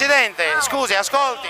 Presidente, scusi, ascolti.